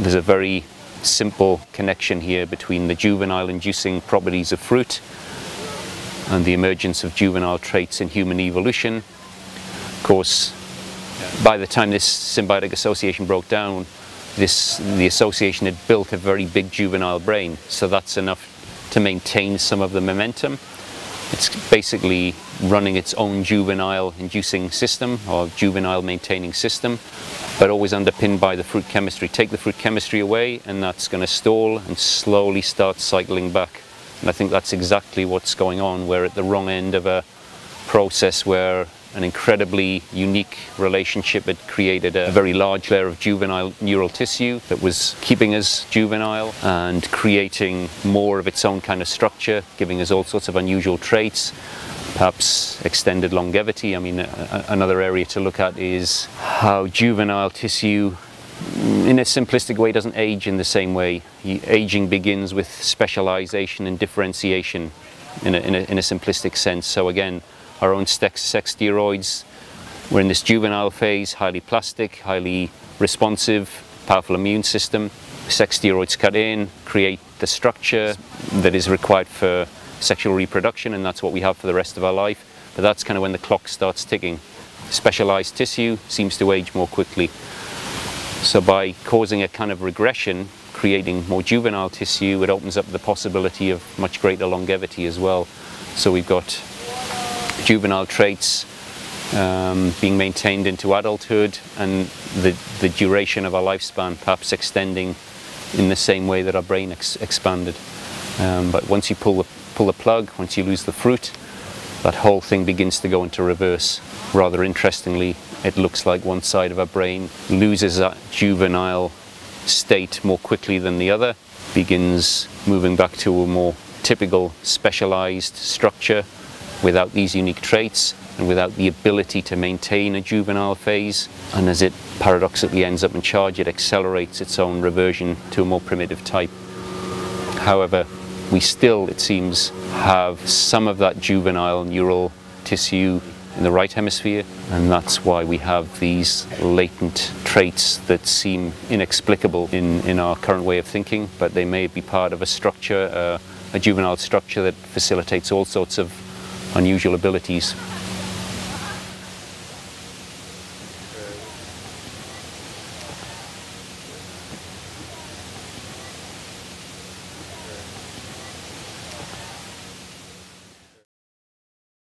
there's a very simple connection here between the juvenile inducing properties of fruit and the emergence of juvenile traits in human evolution. Of course, by the time this symbiotic association broke down, this, the association had built a very big juvenile brain, so that's enough to maintain some of the momentum. It's basically running its own juvenile inducing system or juvenile maintaining system, but always underpinned by the fruit chemistry. Take the fruit chemistry away and that's going to stall and slowly start cycling back. And I think that's exactly what's going on. We're at the wrong end of a process where an incredibly unique relationship had created a very large layer of juvenile neural tissue that was keeping us juvenile and creating more of its own kind of structure, giving us all sorts of unusual traits, perhaps extended longevity. I mean, another area to look at is how juvenile tissue in a simplistic way doesn't age in the same way. Aging begins with specialization and differentiation in a, in a, in a simplistic sense. So again, our own sex, sex steroids. We're in this juvenile phase, highly plastic, highly responsive, powerful immune system. Sex steroids cut in, create the structure that is required for sexual reproduction, and that's what we have for the rest of our life. But that's kind of when the clock starts ticking. Specialized tissue seems to age more quickly. So by causing a kind of regression, creating more juvenile tissue, it opens up the possibility of much greater longevity as well. So we've got juvenile traits um, being maintained into adulthood and the, the duration of our lifespan perhaps extending in the same way that our brain ex expanded. Um, but once you pull the, pull the plug, once you lose the fruit, that whole thing begins to go into reverse. Rather interestingly, it looks like one side of our brain loses that juvenile state more quickly than the other, begins moving back to a more typical specialized structure without these unique traits and without the ability to maintain a juvenile phase. And as it paradoxically ends up in charge, it accelerates its own reversion to a more primitive type. However, we still, it seems, have some of that juvenile neural tissue in the right hemisphere, and that's why we have these latent traits that seem inexplicable in, in our current way of thinking, but they may be part of a structure, uh, a juvenile structure that facilitates all sorts of unusual abilities.